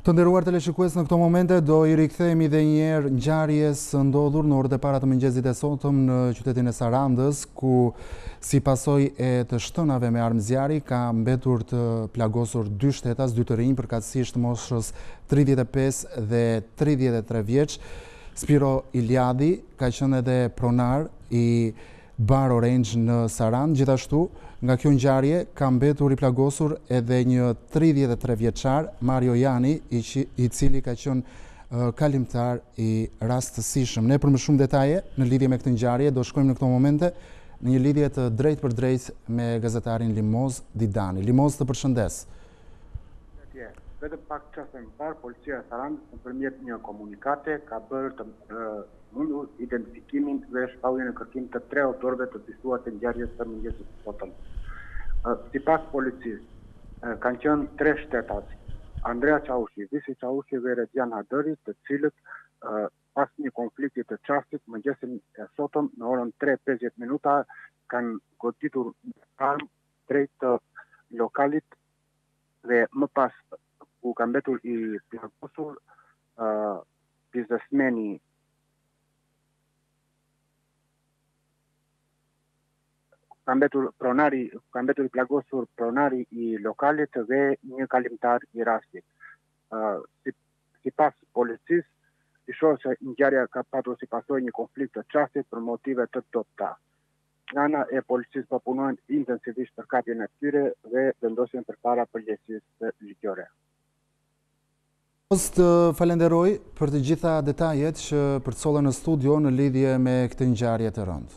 Të nderuar teleshikues në këto momente do i rikthehemi dhe një herë ngjarjes së ndodhur në orët e para të mëngjesit e sotëm në qytetin e Sarandës ku si pasojë e të shtënave me armë zjarri kanë mbetur të plagosur dy shtetas, dy të rinj përkatësisht moshës 35 dhe 33 vjeç. Spiro Iliadi ka qenë edhe pronar i Bar Orange në Sarandë. Gjithashtu, nga kjo ngjarje ka mbetur i plagosur edhe një tridhjetë e tre vjeçar, Mario Jani, i cili ka qenë kalimtar i rastësishëm. Ne për më shumë detaje në lidhje me këtë ngjarje do shkojmë në këto momente në një lidhje të drejtpërdrejtë me gazetarin Limoz Didani. Limoz, të përshëndes. Përshëndetje. Vetëm pak çaste më parë, Policia e Sarandës nëpërmjet një komunikate ka bërë të mundur identifikimin dhe shpalljen në kërkim të tre autorëve të dyshuar të ngjarjes së mëngjesit të sotëm. Sipas policisë, kanë qenë tre shtetas, Andrea Çaushi, Visi Çaushi dhe Redjan Hadëri, të cilët pas një konflikti të çastit mëngjesin e sotëm në orën 3:50 minuta kanë goditur një armë drejt lokalit dhe më pas ku ka mbetur i plagosur biznesmeni ka mbetur pronari, ka mbetur i plagosur pronari i lokalit dhe një kalimtar i rastit. Uh, si, sipas policisë, dyshohet se ngjarja ka patur si pasojë një konflikt të çastit për motive të dobta. Nga ana e policisë po punojnë intensivisht për kapjen e tyre dhe vendosjen përpara përgjegjësisë ligjore. Limoz të falenderoj për të gjitha detajet që përcolle në studio në lidhje me këtë ngjarje të rëndë.